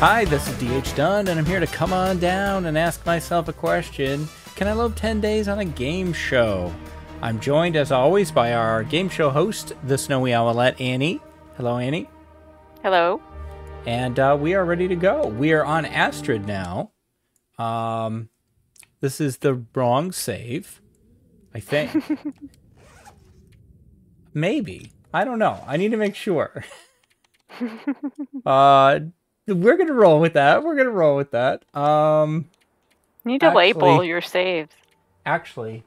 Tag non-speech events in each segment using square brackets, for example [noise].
Hi, this is DH Dunn, and I'm here to come on down and ask myself a question. Can I Lope 10 days on a game show? I'm joined, as always, by our game show host, the Snowy Owlette, Annie. Hello, Annie. Hello. And uh, we are ready to go. We are on Astrid now. Um, this is the wrong save, I think. [laughs] Maybe. I don't know. I need to make sure. [laughs] uh, we're gonna roll with that. We're gonna roll with that. Um, you need to actually, label your saves. Actually,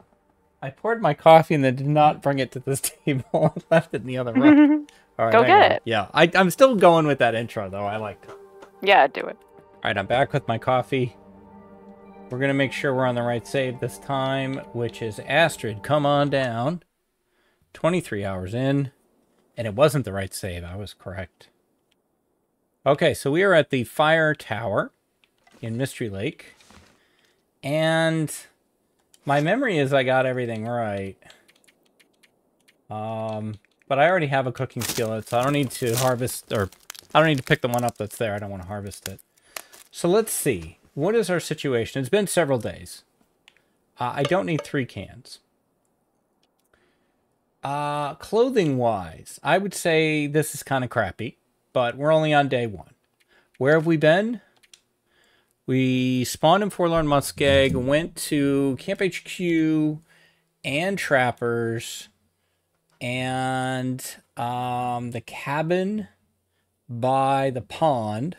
I poured my coffee and then did not bring it to this [laughs] table. I left it in the other room. [laughs] All right, Go get on. it. Yeah, I, I'm still going with that intro though. I like. Yeah, do it. All right, I'm back with my coffee. We're gonna make sure we're on the right save this time, which is Astrid. Come on down. 23 hours in, and it wasn't the right save. I was correct. Okay, so we are at the fire tower in Mystery Lake. And my memory is I got everything right. Um, but I already have a cooking skillet, so I don't need to harvest, or I don't need to pick the one up that's there. I don't want to harvest it. So let's see. What is our situation? It's been several days. Uh, I don't need three cans. Uh, clothing-wise, I would say this is kind of crappy but we're only on day one. Where have we been? We spawned in Forlorn Muskeg, went to Camp HQ and Trappers and um, the cabin by the pond.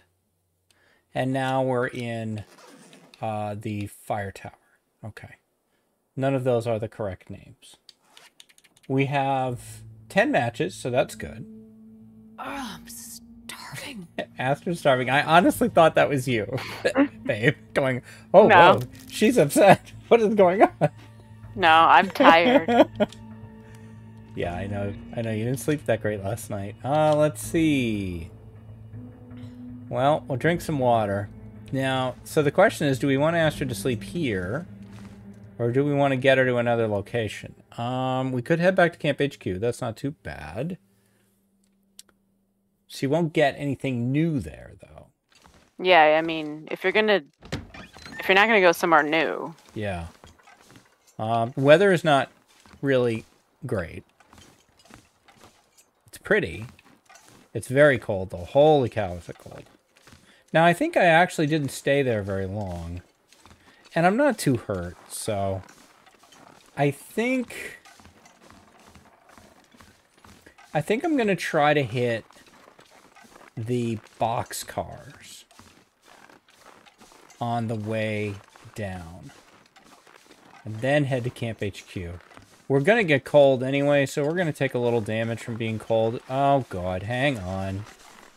And now we're in uh, the fire tower. Okay. None of those are the correct names. We have 10 matches, so that's good. Oh, starving. [laughs] Astrid's starving. I honestly thought that was you, [laughs] babe. Going, oh, no. whoa, she's upset. [laughs] What is going on? No, I'm tired. yeah, I know. I know you didn't sleep that great last night. Uh, let's see. Well, we'll drink some water. Now, so the question is, do we want Astrid to sleep here? Or do we want to get her to another location? Um, we could head back to Camp HQ. That's not too bad. She won't get anything new there, though. Yeah, I mean, if you're gonna, if you're not gonna go somewhere new. Yeah. Um, weather is not really great. It's pretty. It's very cold, though. Holy cow, is it cold. Now, I think I actually didn't stay there very long. And I'm not too hurt, so... I think... I think I'm going to try to hit the box cars on the way down. And then head to Camp HQ. We're going to get cold anyway, so we're going to take a little damage from being cold. Oh, God, hang on.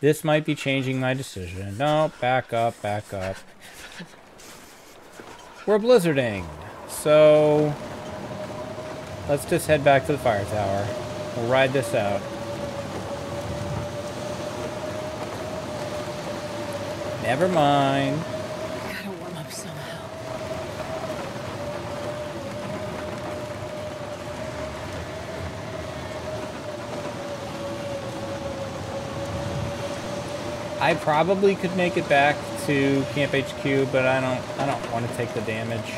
This might be changing my decision. No, back up, back up. We're blizzarding. So, let's just head back to the fire tower. We'll ride this out. Never mind. I gotta warm up somehow. I probably could make it back to Camp HQ, but I don't I don't want to take the damage.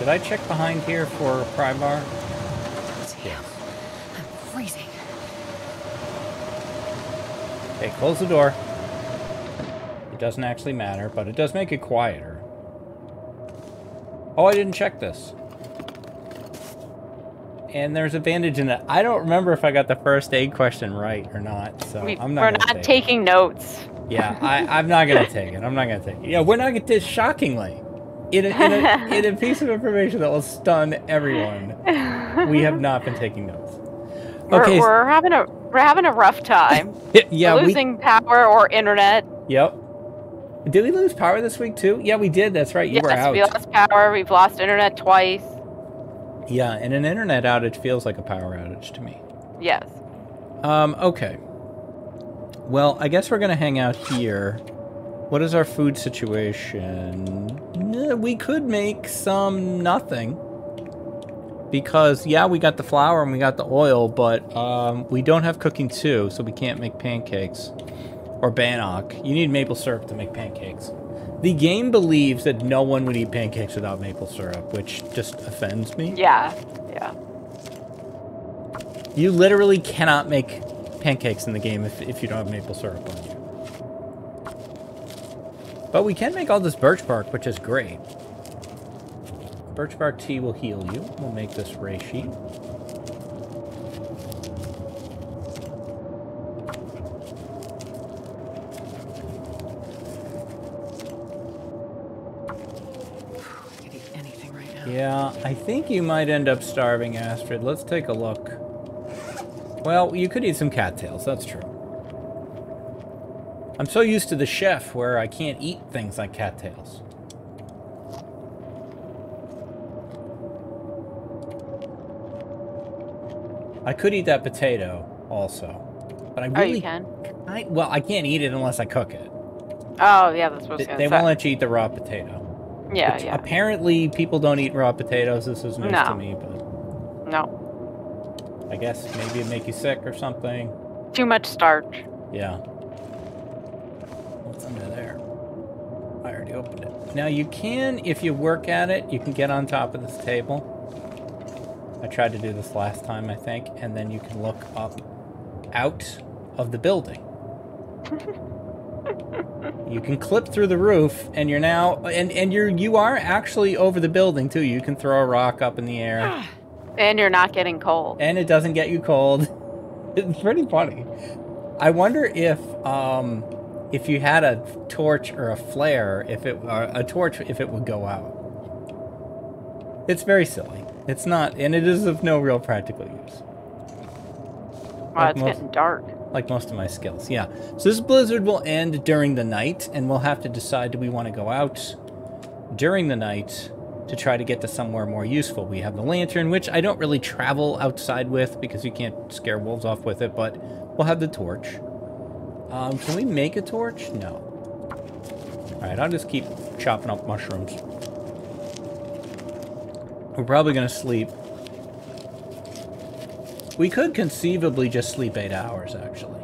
Did I check behind here for pry bar? Okay, close the door. It doesn't actually matter, but it does make it quieter. Oh, I didn't check this. And there's a bandage in it. I don't remember if I got the first aid question right or not, so we, I'm not. We're not taking it. notes. Yeah, I, am not gonna take it. I'm not gonna take it. Yeah, we're not gonna. Shockingly, in a, in a, [laughs] in a piece of information that will stun everyone, we have not been taking notes. Okay, we're, we're having a we're having a rough time. [laughs] yeah, We're losing we... power or internet. Yep. Did we lose power this week too? Yeah, we did. That's right. You yes, were out. we lost power. We've lost internet twice. Yeah, and an internet outage feels like a power outage to me. Yes. Um. Okay. Well, I guess we're gonna hang out here. What is our food situation? We could make some nothing because yeah, we got the flour and we got the oil, but um, we don't have cooking too, so we can't make pancakes. or Bannock. You need maple syrup to make pancakes. The game believes that no one would eat pancakes without maple syrup, which just offends me. Yeah, yeah. You literally cannot make pancakes in the game if, if you don't have maple syrup on you. But we can make all this birch bark, which is great. Birch bark tea will heal you. We'll make this reishi. Yeah, I think you might end up starving, Astrid. Let's take a look. Well, you could eat some cattails, that's true. I'm so used to the chef where I can't eat things like cattails. I could eat that potato also. But I Oh, really you can. I, well, I can't eat it unless I cook it. Oh, yeah, that's what They, they won't let you eat the raw potato. yeah, yeah. Apparently, people don't eat raw potatoes. This is news to me, but No, I guess maybe it make you sick or something. too much starch. Yeah. What's under there? I already opened it. Now you can, if you work at it, you can get on top of this table. I tried to do this last time, I think, and then you can look up out of the building. you can clip through the roof, and you're now, and and you're you are actually over the building too. You can throw a rock up in the air. [sighs] And you're not getting cold. and it doesn't get you cold. [laughs] It's pretty funny. I wonder if um if you had a torch or a flare, if it or a torch if it would go out. It's very silly. It's not, and it is of no real practical use. Wow, like it's most- getting dark. Like most of my skills, yeah. So this blizzard will end during the night, and we'll have to decide do we want to go out during the night to try to get to somewhere more useful. We have the lantern, which I don't really travel outside with because you can't scare wolves off with it, but we'll have the torch. Um, can we make a torch? No. Alright, I'll just keep chopping up mushrooms. We're probably going to sleep. We could conceivably just sleep eight hours, actually.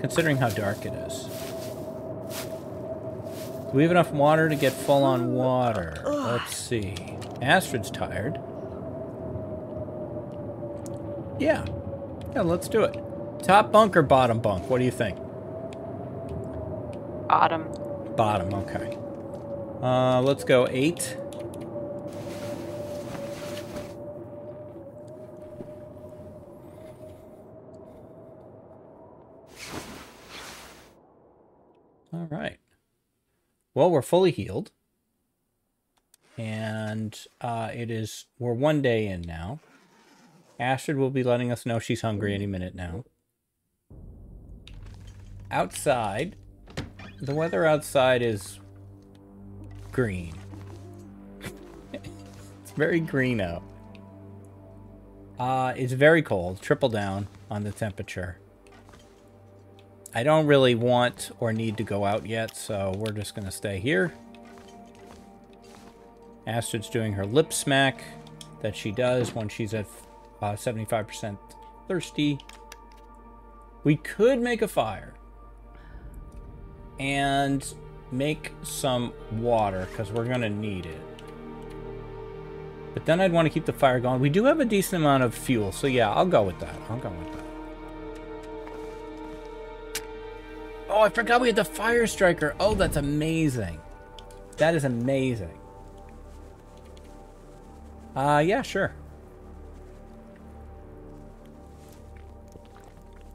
Considering how dark it is. Do we have enough water to get full on water? Let's see. Astrid's tired. Yeah. Yeah, let's do it. Top bunk or bottom bunk? What do you think? Bottom. Bottom, okay. Uh, let's go eight. All right. Well, we're fully healed. And uh, it is, we're one day in now. Astrid will be letting us know she's hungry any minute now. Outside, the weather outside is green. [laughs] it's very green out. Uh, it's very cold, triple down on the temperature. I don't really want or need to go out yet, so we're just going to stay here. Astrid's doing her lip smack that she does when she's at uh, 75% thirsty. We could make a fire and make some water because we're going to need it. But then I'd want to keep the fire going. We do have a decent amount of fuel, so yeah, I'll go with that. I'll go with that. Oh, I forgot we had the fire striker. Oh, that's amazing. That is amazing. Uh, yeah, sure.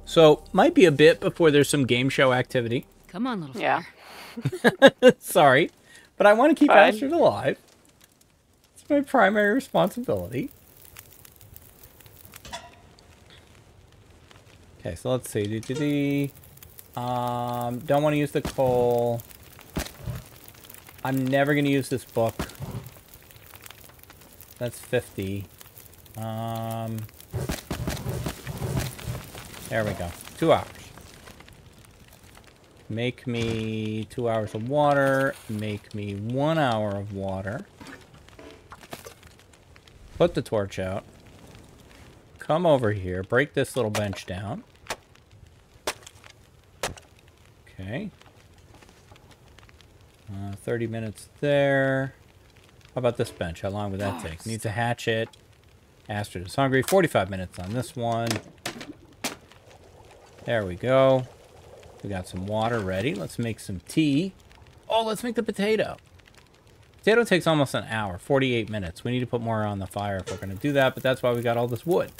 So, might be a bit before there's some game show activity. Come on, little Yeah. fire. [laughs] [laughs] Sorry, but I want to keep Fine. Astrid alive. It's my primary responsibility. Okay, so let's see. Um, don't want to use the coal. I'm never going to use this book. That's 50. Um, there we go. Two hours. Make me two hours of water. Make me one hour of water. Put the torch out. Come over here. Break this little bench down. Okay. Uh, 30 minutes there. How about this bench? How long would that take? Needs a hatchet. Astrid is hungry. 45 minutes on this one. There we go. We got some water ready. Let's make some tea. Oh, let's make the potato. Potato takes almost an hour, 48 minutes. We need to put more on the fire if we're going to do that, but that's why we got all this wood.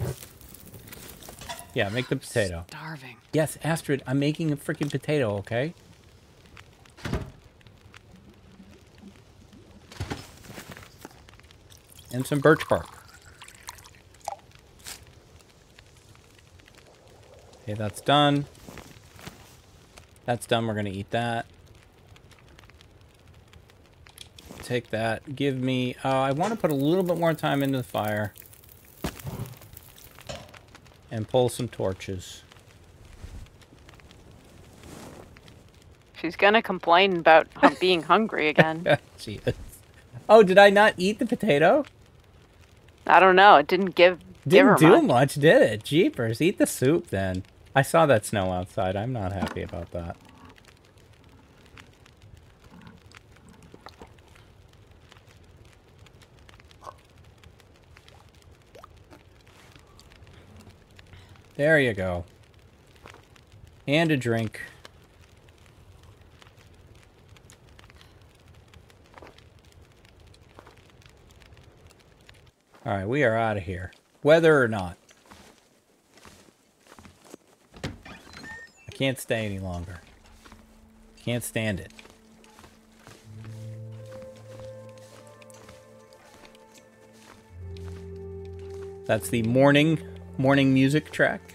Yeah, make the potato. Starving. Yes, Astrid, I'm making a freaking potato, okay? And some birch bark. Okay, that's done. That's done. We're going to eat that. Take that. Give me... Uh, I want to put a little bit more time into the fire. And pull some torches. She's gonna complain about [laughs] being hungry again. [laughs] she is. Oh, did I not eat the potato? I don't know. It didn't give give Didn't do much. much, did it? Jeepers, eat the soup then. I saw that snow outside. I'm not happy about that. There you go. And a drink. All right, we are out of here. Whether or not. I can't stay any longer. Can't stand it. That's the morning morning music track.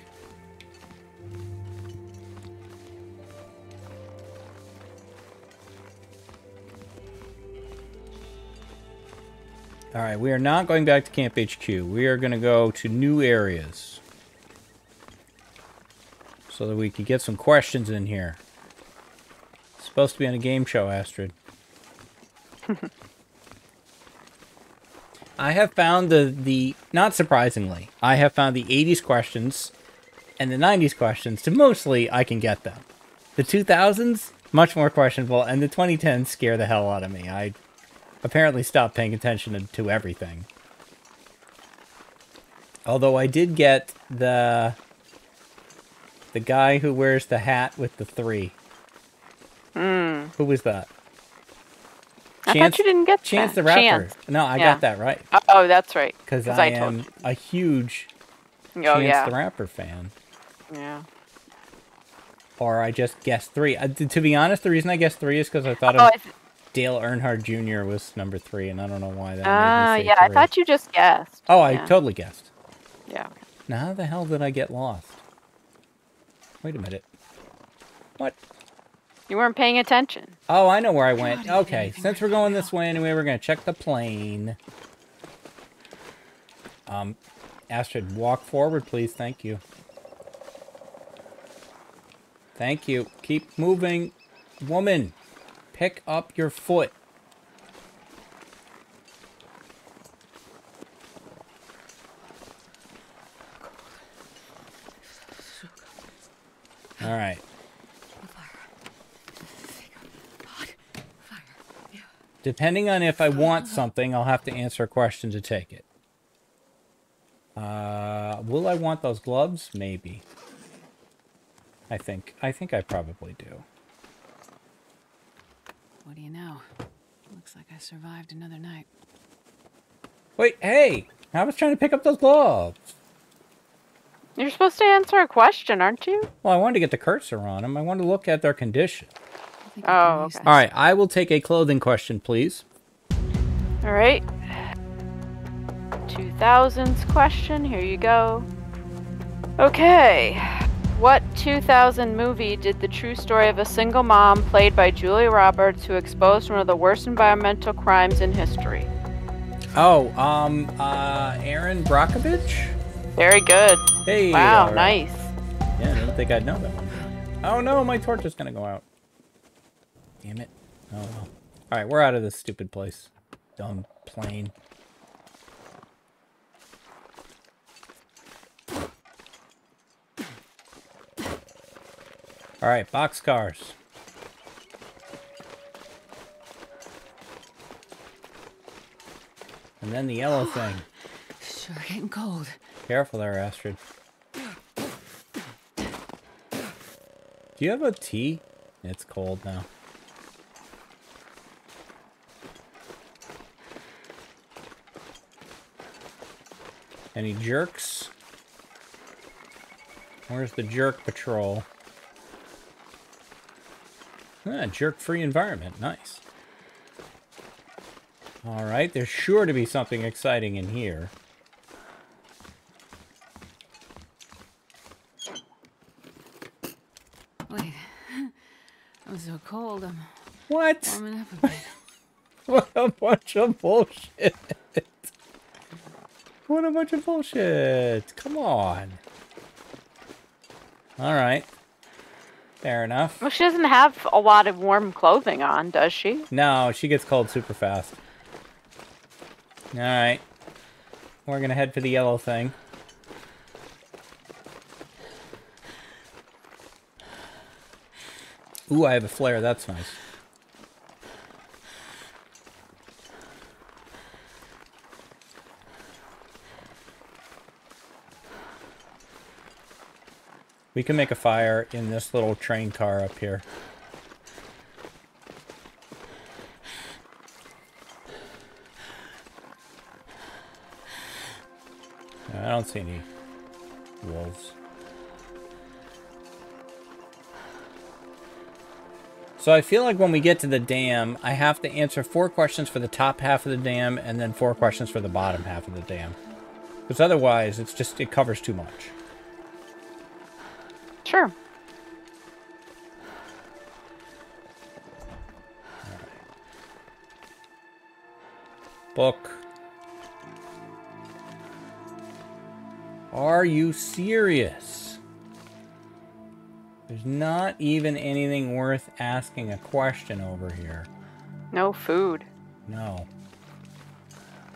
All right, we are not going back to Camp HQ. We are going to go to new areas. So that we can get some questions in here. It's supposed to be on a game show, Astrid. [laughs] I have found the, the, not surprisingly, I have found the 80s questions and the 90s questions to mostly I can get them. The 2000s, much more questionable, and the 2010s scare the hell out of me. I apparently stopped paying attention to, everything. Although I did get the the guy who wears the hat with the three. Hmm. Who was that? I thought you didn't get Chance that. the Rapper. Chance. No, I Yeah. got that right Oh, that's right. Because I, I told am a huge Oh Chance yeah. the Rapper fan. Yeah. Or I just guessed three. Uh, to be honest, the reason I guessed three is because I thought Oh, of I th- Dale Earnhardt Jr. was number three, and I don't know why that. ah, made me say yeah. I thought you just guessed. Oh, I totally guessed. Yeah. Now, how the hell did I get lost? Wait a minute. What? You weren't paying attention. Oh, I know where I went. I Okay, since we're going this way anyway, we're gonna check the plane. Um, Astrid, walk forward, please. Thank you. Thank you. Keep moving. Woman, pick up your foot. All right. Depending on if I want something, I'll have to answer a question to take it. Uh, will I want those gloves? Maybe. I think. I think I probably do. What do you know? Looks like I survived another night. Wait, hey! I was trying to pick up those gloves. You're supposed to answer a question, aren't you? Well, I wanted to get the cursor on them. I wanted to look at their condition. I think I can Oh, okay. All right, I will take a clothing question, please. All right. 2000s question. Here you go. Okay. What 2000 movie did the true story of a single mom played by Julia Roberts who exposed one of the worst environmental crimes in history? Oh, um, uh, Erin Brockovich? Very good. Hey. Wow, right. nice. Yeah, I didn't think I'd know that one. Oh no, my torch is gonna go out. Damn it. Oh well. Alright, we're out of this stupid place. Dumb plane. All right, boxcars. And then the yellow thing. Sure getting cold. Careful there, Astrid. Do you have a tea? It's cold now. Any jerks? Where's the jerk patrol? Ah, jerk-free environment. Nice. Alright, there's sure to be something exciting in here. Wait. [laughs] I'm so cold. I'm What? warming up a [laughs] bit. What a bunch of bullshit. What a bunch of bullshit. Come on. Alright. Fair enough. Well, she doesn't have a lot of warm clothing on, does she? No, she gets cold super fast. Alright. We're gonna head for the yellow thing. Ooh, I have a flare. That's nice. We can make a fire in this little train car up here. I don't see any wolves. So I feel like when we get to the dam, I have to answer four questions for the top half of the dam and then four questions for the bottom half of the dam. Because otherwise, it's just, it covers too much. Sure. Book. Are you serious? There's not even anything worth asking a question over here. No food. No.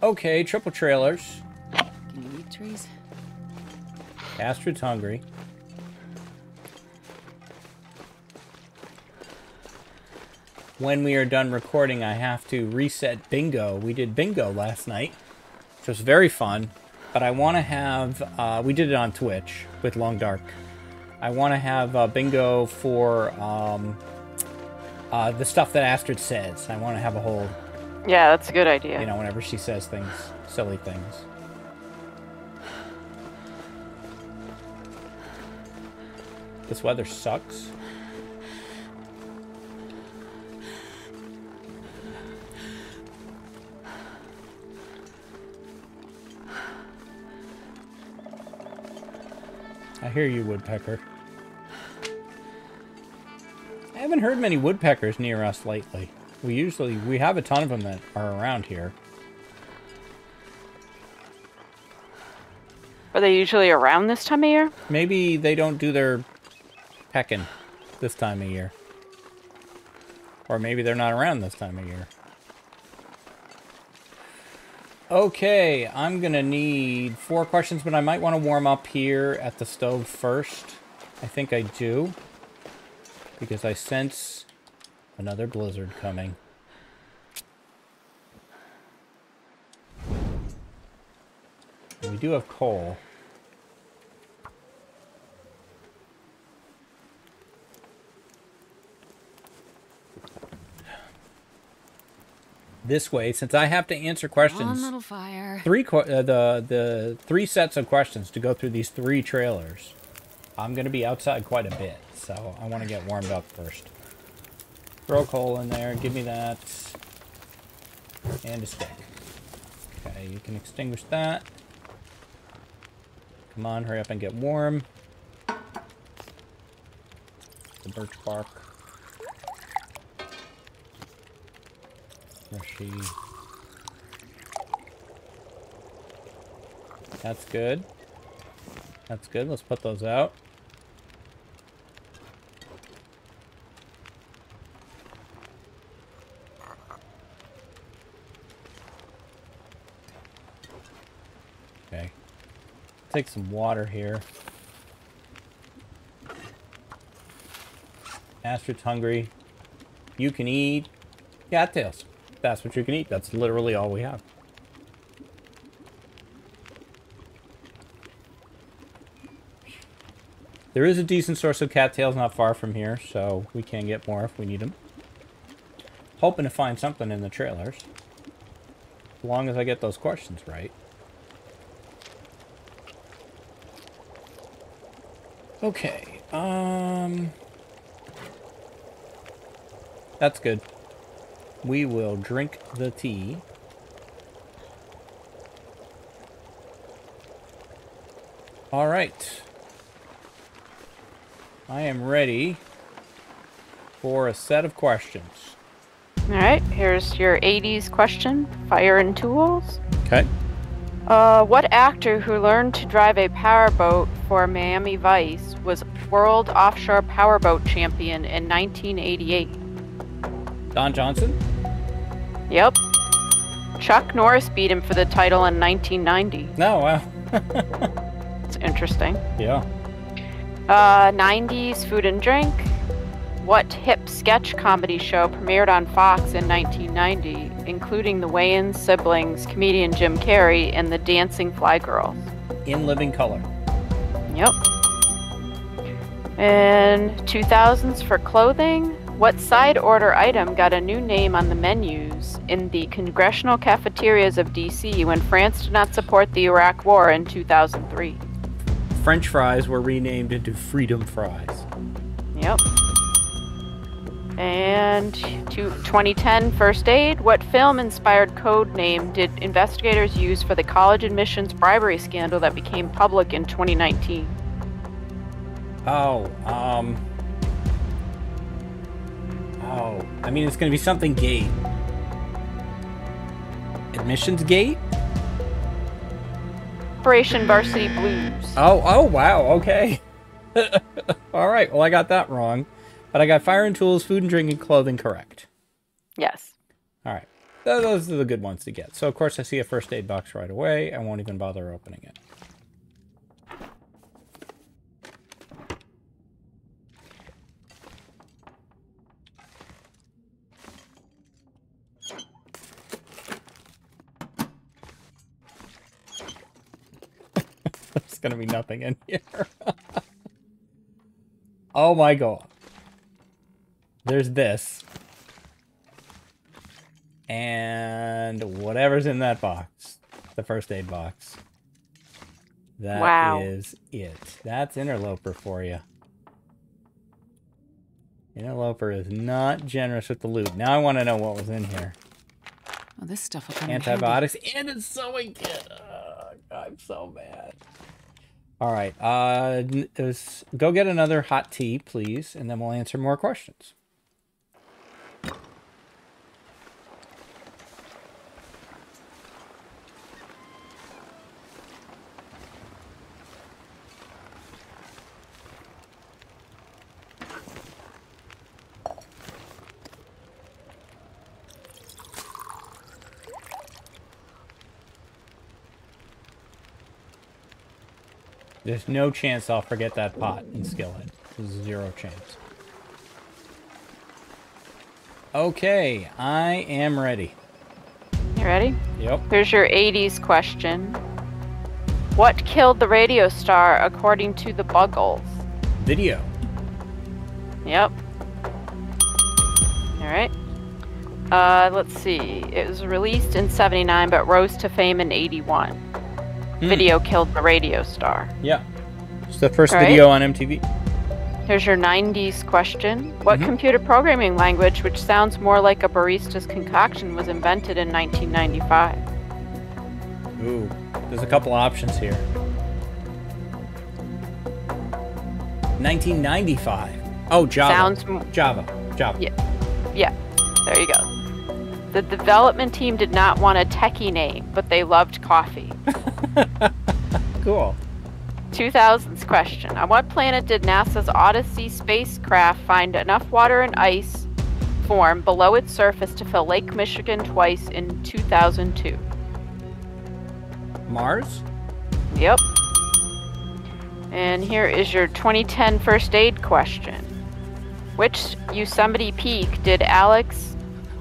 Okay, triple trailers. Can you eat trees? Astrid's hungry. When we are done recording, I have to reset bingo. We did bingo last night, which was very fun. But I want to have, uh, we did it on Twitch with Long Dark. I want to have uh, bingo for um, uh, the stuff that Astrid says. I want to have a whole, Yeah, that's a good idea. you know, whenever she says things, silly things. This weather sucks. I hear you, woodpecker. I haven't heard many woodpeckers near us lately. We usually, we have a ton of them that are around here. Are they usually around this time of year? Maybe they don't do their pecking this time of year. Or maybe they're not around this time of year. Okay, I'm gonna need four questions, but I might want to warm up here at the stove first. I think I do. Because I sense another blizzard coming. We do have coal. This way, since I have to answer questions little fire. three uh, the the three sets of questions to go through these three trailers. I'm gonna be outside quite a bit, so I want to get warmed up first. Throw coal in there. Give me that, and a stick. Okay, you can extinguish that. Come on, hurry up and get warm. The birch bark. That's good. That's good. Let's put those out. Okay. Take some water here. Astrid's hungry. You can eat cattails that's what you can eat. That's literally all we have. There is a decent source of cattails not far from here, so we can get more if we need them. Hoping to find something in the trailers. As long as I get those questions right. Okay, um... That's good. We will drink the tea. All right. I am ready for a set of questions. All right, here's your 80s question Fire and Tools. Okay. Uh, what actor who learned to drive a powerboat for Miami Vice was World Offshore Powerboat Champion in 1988? Don Johnson? Yep. Chuck Norris beat him for the title in 1990. No, wow. [laughs] It's interesting. yeah. Uh, 90s food and drink. What hip sketch comedy show premiered on Fox in 1990, including the Wayans siblings, comedian Jim Carrey, and the Dancing Fly Girls? In living color. Yep. And 2000s for clothing. What side order item got a new name on the menus in the congressional cafeterias of DC when France did not support the Iraq War in 2003? French fries were renamed into freedom fries. Yep. And to 2010 first aid. What film inspired code name did investigators use for the college admissions bribery scandal that became public in 2019? Oh, um. Oh, I mean, it's going to be something gate. Admissions gate? Operation Varsity Blues. Oh, oh, wow, okay. [laughs] All right, well, I got that wrong. But I got fire and tools, food and drink, and clothing correct. Yes. All right. Those are the good ones to get. So, of course, I see a first aid box right away. I won't even bother opening it. There's going to be nothing in here. [laughs] oh my god. There's this. And whatever's in that box. The first aid box. That is Wow. it. That's Interloper for you. Interloper is not generous with the loot. Now I want to know what was in here. Well, this stuff will come in handy. Antibiotics and a sewing kit. Ugh, I'm so mad. All right. Uh, go get another hot tea, please, and then we'll answer more questions. There's no chance I'll forget that pot and skillet. There's zero chance. Okay, I am ready. You ready? Yep. Here's your 80s question. What killed the radio star according to the Buggles? Video. Yep. Alright. Uh, let's see. It was released in 79 but rose to fame in 81. Hmm. Video killed the radio star. Yeah. It's the first All right. video on MTV. Here's your 90s question. What Mhm. computer programming language, which sounds more like a barista's concoction, was invented in 1995? Ooh, there's a couple options here. 1995. Oh, Java. Sounds Java. Java. Yeah. Yeah, there you go. The development team did not want a techie name, but they loved coffee. [laughs] Cool. 2000s question. On what planet did NASA's Odyssey spacecraft find enough water and ice form below its surface to fill Lake Michigan twice in 2002? Mars? Yep. And here is your 2010 first aid question. Which Yosemite Peak did Alex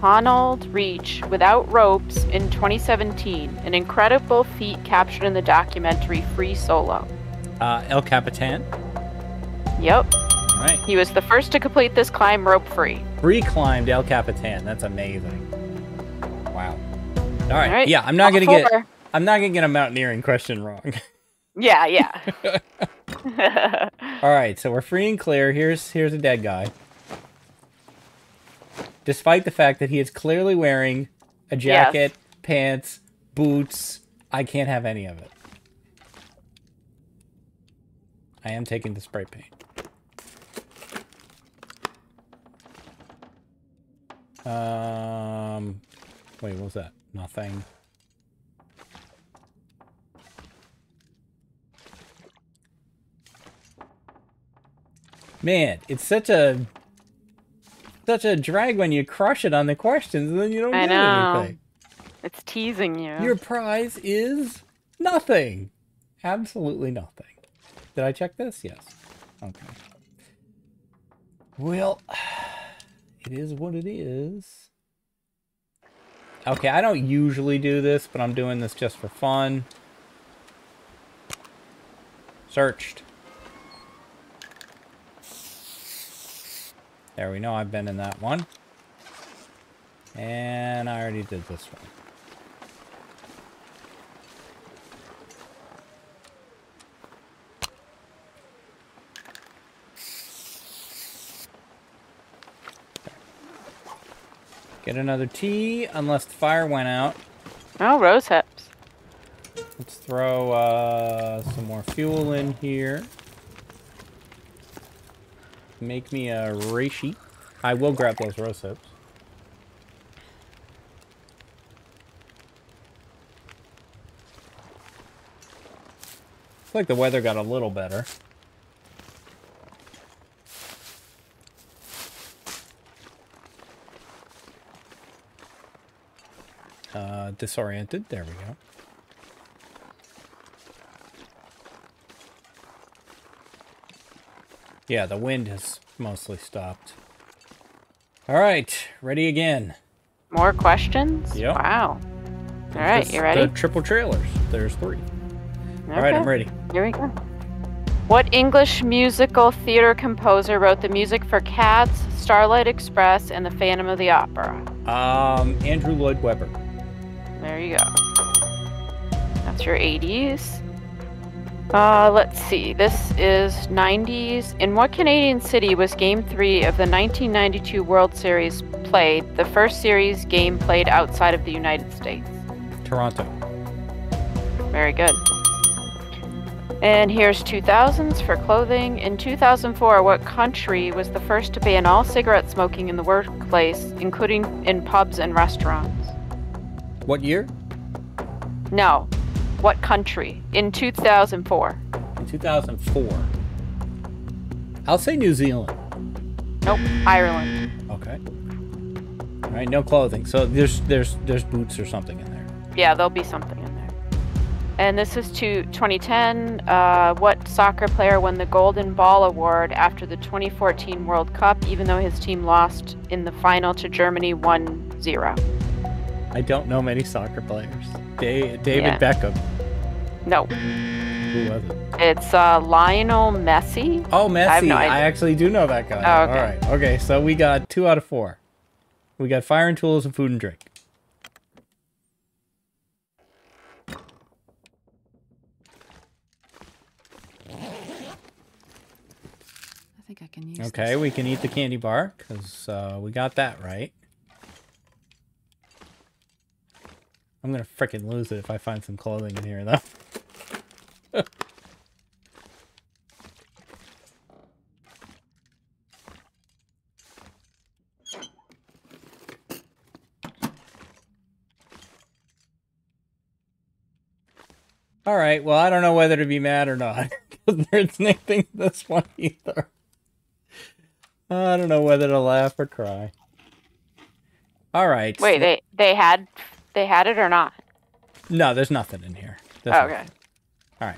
Honnold reach without ropes in 2017? An incredible feat captured in the documentary Free Solo. Uh, El Capitan? Yep. All right. He was the first to complete this climb rope free. Free climbed El Capitan. That's amazing. Wow. All right. All right. Yeah, I'm not gonna get I'm not gonna get a mountaineering question wrong. [laughs] Yeah, yeah. [laughs] [laughs] All right. So we're free and clear. Here's here's a dead guy. Despite the fact that he is clearly wearing a jacket, pants, boots, I can't have any of it. I am taking the spray paint. Um, wait, what was that? Nothing. Man, it's such a such a drag when you crush it on the questions and then you don't I get know. anything. it's teasing you. Your prize is nothing. Absolutely nothing. Did I check this? Yes. Okay. Well, [sighs] it is what it is. Okay, I don't usually do this, but I'm doing this just for fun. Searched. There we know I've been in that one. And I already did this one. Get another tea, unless the fire went out. Oh, rose hips. Let's throw uh, some more fuel in here. Make me a reishi. I will grab those rose hips. Looks like the weather got a little better. Uh, disoriented. There we go. Yeah, the wind has mostly stopped. All right, ready again. More questions? Yep. Wow. All right, This- you ready? The triple trailers. There's three. All right, I'm ready. Here we go. What English musical theater composer wrote the music for Cats, Starlight Express, and The Phantom of the Opera? Um, Andrew Lloyd Webber. There you go. That's your 80s. Uh, let's see. This is 90s. In what Canadian city was Game 3 of the 1992 World Series played, the first series game played outside of the United States? Toronto. Very good. And here's 2000s for clothing. In 2004, what country was the first to ban all cigarette smoking in the workplace, including in pubs and restaurants? What year? No. What country? In 2004. In 2004. I'll say New Zealand. Nope. Ireland. Okay. All right, no clothing. So there's there's there's boots or something in there. Yeah, there'll be something in there. And this is to 2010. Uh, what soccer player won the Golden Ball Award after the 2014 World Cup, even though his team lost in the final to Germany 1 0? I don't know many soccer players. Da- David Yeah. Beckham. No. Who was it? It's uh, Lionel Messi. Oh, Messi. I no I, actually do know that guy. Oh, okay. All right. Okay, so we got two out of four. We got fire and tools and food and drink. I think I can use Okay, we can eat the candy bar because uh, we got that right. I'm gonna frickin' lose it if I find some clothing in here, though. [laughs] All right. Well, I don't know whether to be mad or not [laughs] because there's nothing this one either. I don't know whether to laugh or cry. All right. Wait, they they had they had it or not? No, there's nothing in here. There's Oh, nothing. okay. All right.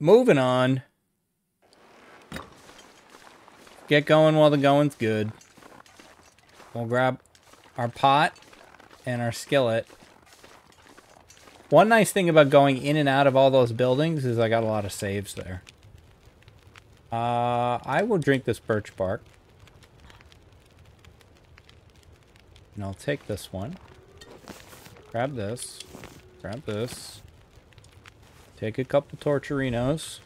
Moving on. Get going while the going's good. We'll grab our pot and our skillet. One nice thing about going in and out of all those buildings is I got a lot of saves there. Uh, I will drink this birch bark. And I'll take this one. Grab this. Grab this. Take a couple torturinos.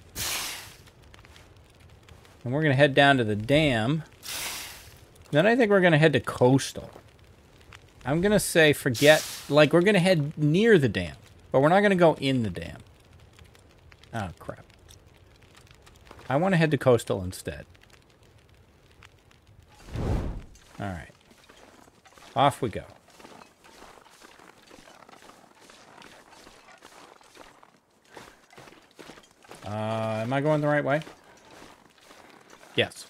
And we're going to head down to the dam. Then I think we're going to head to coastal. I'm going to say forget, like we're going to head near the dam. But we're not going to go in the dam. Oh, crap. I want to head to coastal instead. Alright. Off we go. Uh, am I going the right way? Yes.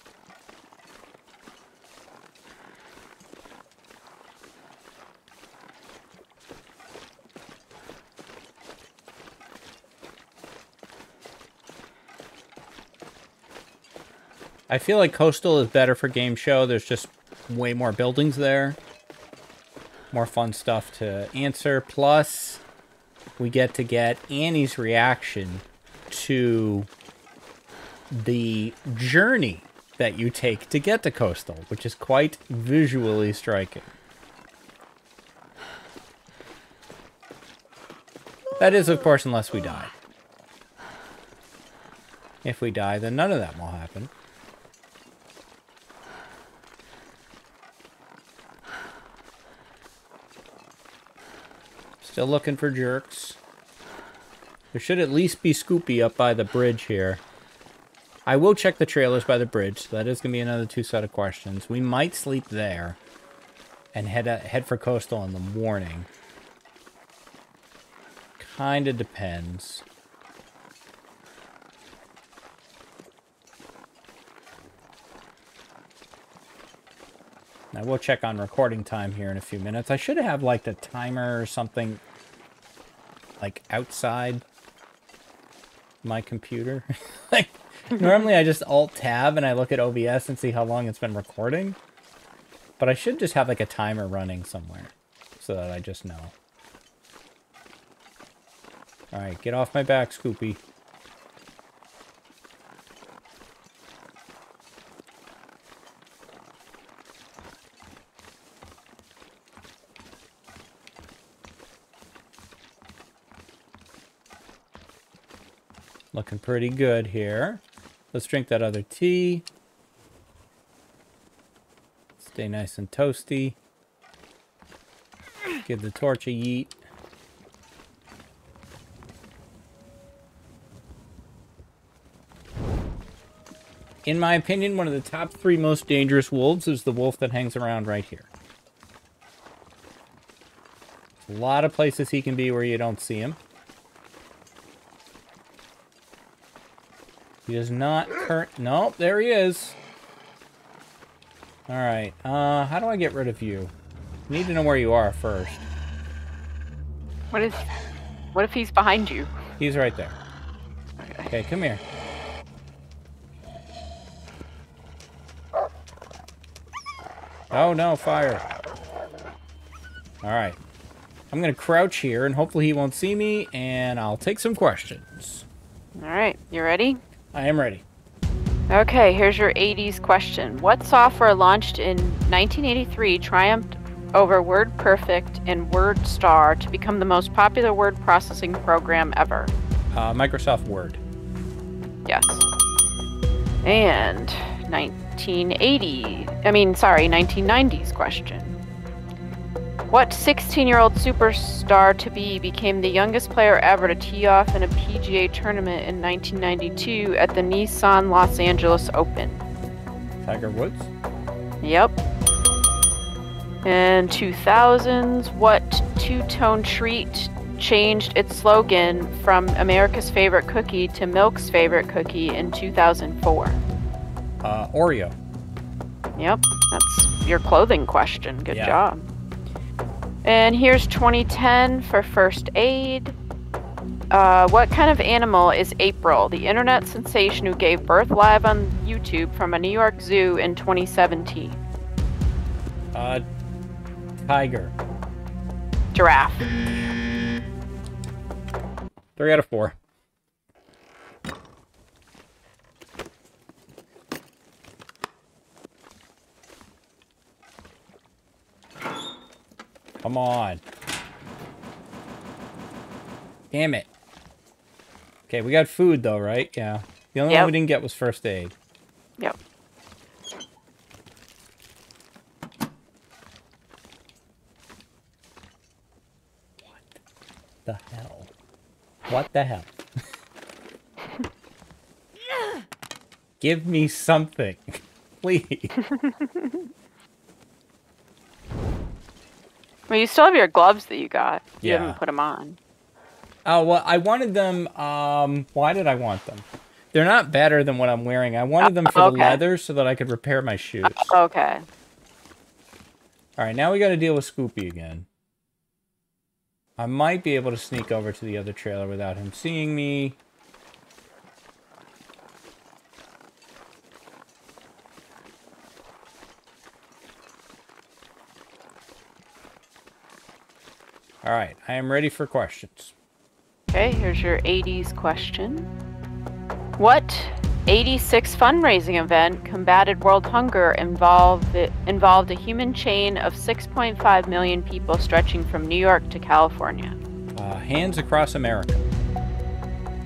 I feel like Coastal is better for game show. There's just way more buildings there. More fun stuff to answer. Plus, we get to get Annie's reaction to the journey that you take to get to Coastal, which is quite visually striking. That is, of course, unless we die. If we die, then none of that will happen. Still looking for jerks. There should at least be Scoopy up by the bridge here. I will check the trailers by the bridge, so that is going to be another two set of questions. We might sleep there and head uh, head for Coastal in the morning. Kind of depends. I will check on recording time here in a few minutes. I should have like the timer or something like outside my computer. [laughs] like normally I just alt tab and I look at OBS and see how long it's been recording. But I should just have like a timer running somewhere so that I just know. All right, get off my back, Scoopy. Looking pretty good here. Let's drink that other tea. Stay nice and toasty. Give the torch a yeet. In my opinion, one of the top three most dangerous wolves is the wolf that hangs around right here. a lot of places he can be where you don't see him. He is not current. Nope, there he is. Alright, uh, how do I get rid of you? need to know where you are first. What is... What if he's behind you? He's right there. Okay. Okay, come here. Oh no, fire. Alright. I'm gonna crouch here and hopefully he won't see me and I'll take some questions. Alright, you ready? I am ready. Okay, here's your 80s question. What software launched in 1983 triumphed over WordPerfect and WordStar to become the most popular word processing program ever? Uh, Microsoft Word. Yes. And 1980, I mean, sorry, 1990s question. What 16 year old superstar to be became the youngest player ever to tee off in a PGA tournament in 1992 at the Nissan Los Angeles Open? Tiger Woods. Yep. In 2000s, what two tone treat changed its slogan from America's favorite cookie to Milk's favorite cookie in 2004? Uh, Oreo. Yep, that's your clothing question. Good Yeah. job. And here's 2010 for first aid. Uh, what kind of animal is April, the internet sensation who gave birth live on YouTube from a New York zoo in 2017? Uh, Tiger. Giraffe. Three out of four. Come on. Damn it. Okay, we got food though, right? Yeah. The only Yep. one we didn't get was first aid. Yep. What the hell? What the hell? [laughs] Give me something. [laughs] Please. [laughs] Well, you still have your gloves that you got. You Yeah. haven't put them on. Oh, well, I wanted them. Um, why did I want them? They're not better than what I'm wearing. I wanted them for Oh, the leather so that I could repair my shoes. Okay. All right, now we got to deal with Scoopy again. I might be able to sneak over to the other trailer without him seeing me. All right, I am ready for questions. Okay, here's your 80s question. What 86 fundraising event combated world hunger involved involved a human chain of 6.5 million people stretching from New York to California? Uh, hands across America.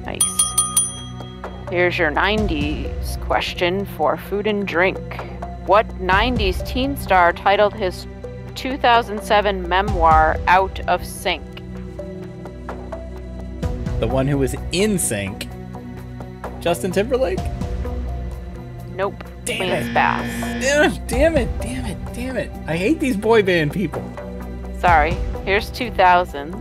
Nice. Here's your 90s question for food and drink. What 90s teen star titled his 2007 memoir Out of Sync? The one who was NSYNC. Justin Timberlake? Nope. Damn Lance it. Bass. Damn it, damn it, damn it, damn it. I hate these boy band people. Sorry. Here's 2000s.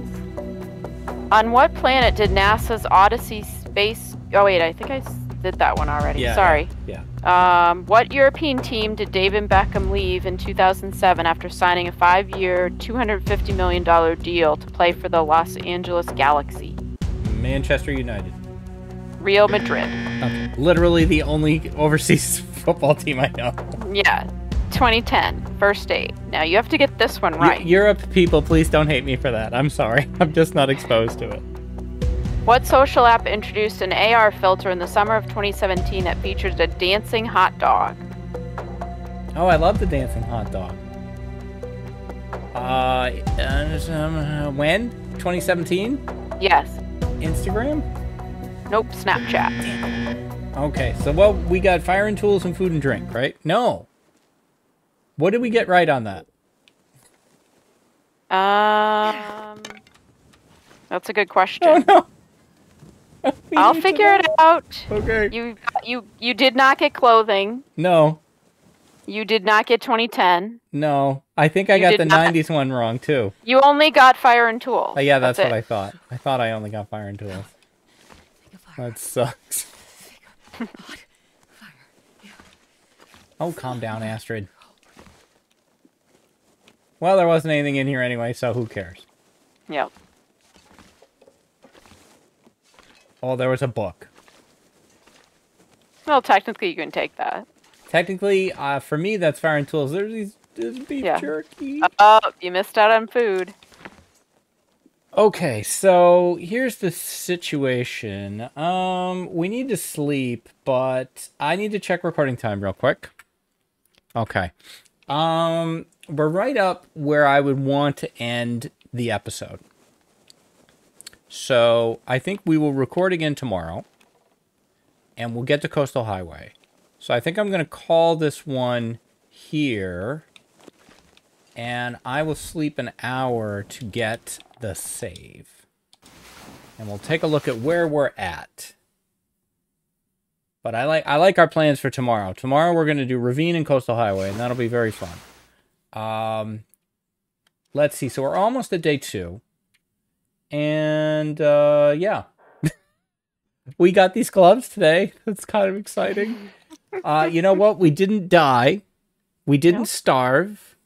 On what planet did NASA's Odyssey space? Oh wait, I think I did that one already. Yeah. Sorry. Yeah. Um, what European team did David Beckham leave in 2007 after signing a five-year, 250 million dollar deal to play for the Los Angeles Galaxy? Manchester United. Real Madrid. Okay. Literally the only overseas [laughs] football team I know. Yeah. 2010, first date. Now you have to get this one right. Europe people, please don't hate me for that. I'm sorry. [laughs] I'm just not exposed to it. What social app introduced an AR filter in the summer of 2017 that featured a dancing hot dog? Oh, I love the dancing hot dog. Uh, um, when? 2017? Yes. Instagram? Nope. Snapchat. Okay, so well, we got fire and tools and food and drink, right? No. What did we get right on that? Um, that's a good [laughs] question. Oh no. [laughs] I'll figure it out. Okay. You you you did not get clothing. No, You did not get 2010. no. I think I You got the not. 90s one wrong too. You only got fire and tool. Oh, uh, yeah, that's, what I thought. I thought I only got fire and tools. That sucks. Oh, calm down, Astrid. Well, there wasn't anything in here anyway, so who cares? Yep. Oh, there was a book. Well, technically, you can take that. Technically, uh, for me, that's fire and tools. There's these there's beef Yeah. jerky. Oh, you missed out on food. Okay, so here's the situation. Um, we need to sleep, but I need to check recording time real quick. Okay. Um, we're right up where I would want to end the episode. So I think we will record again tomorrow, and we'll get to Coastal Highway. So I think I'm going to call this one here, and I will sleep an hour to get the save. And we'll take a look at where we're at. But I like I like our plans for tomorrow. Tomorrow we're going to do Ravine and Coastal Highway, and that'll be very fun. Um, let's see. So we're almost at day two, and uh, yeah, [laughs] we got these gloves today. That's kind of exciting. [laughs] Uh, you know what? We didn't die. We didn't Nope. starve.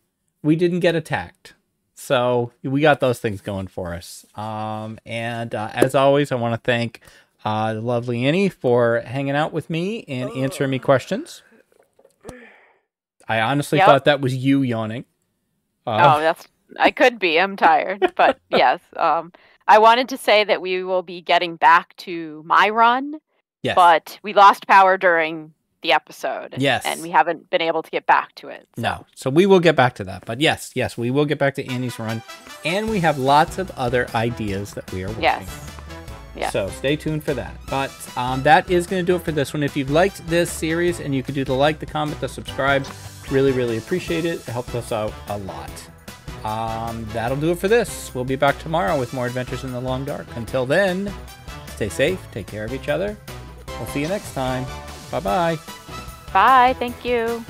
We didn't get attacked. So we got those things going for us. Um, and uh, as always, I want to thank uh, the lovely Annie for hanging out with me and answering me questions. I honestly Yep. thought that was you yawning. Oh, Uh, that's. I could be. I'm tired, but [laughs] yes. Um, I wanted to say that we will be getting back to my run, yes. but we lost power during the episode. Yes. And we haven't been able to get back to it. so- No. So we will get back to that. But yes, yes, we will get back to Annie's run. And we have lots of other ideas that we are working on. Yes. Yes. So stay tuned for that. But um, that is going to do it for this one. If you've liked this series and you could do the like, the comment, the subscribe, really, really appreciate it. It helps us out a lot. Um, that'll do it for this. We'll be back tomorrow with more adventures in the long dark. Until then, stay safe, take care of each other. We'll see you next time. Bye bye. Bye. Thank you.